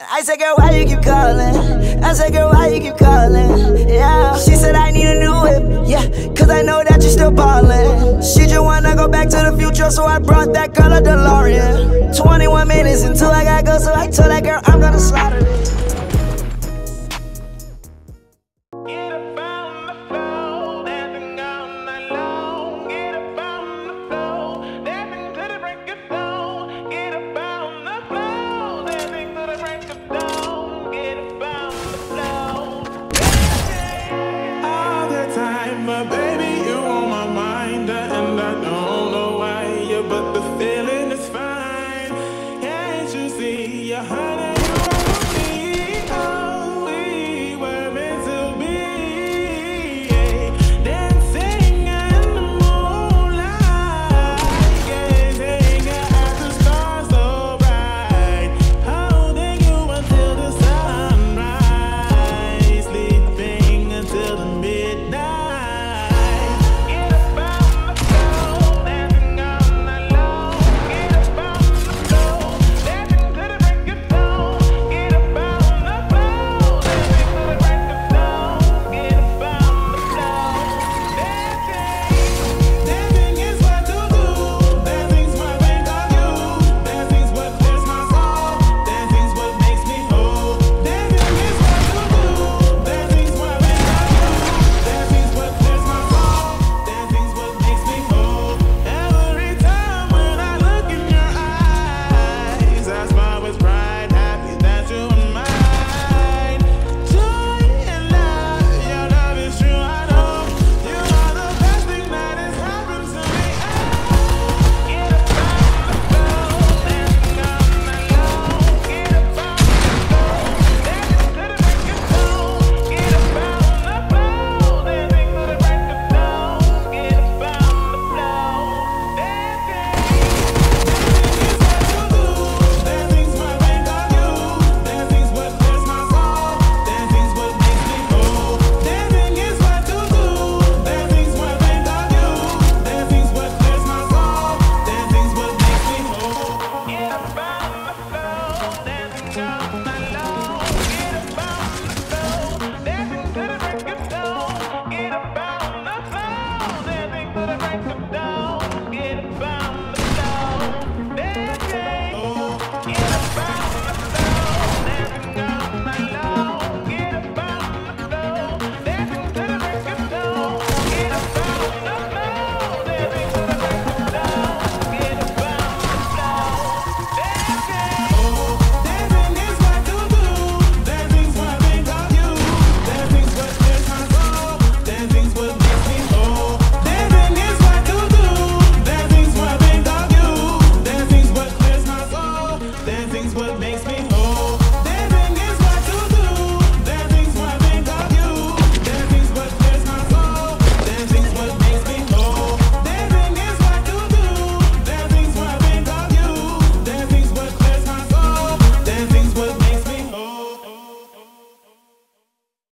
I said, girl, why you keep calling? I said, girl, why you keep calling? Yeah. She said, I need a new whip. Yeah, cause I know that you're still ballin'. She just wanna go back to the future, so I brought that girl a DeLorean. 21 minutes until I gotta go, so I told that girl I'm gonna slaughter it. dancing's what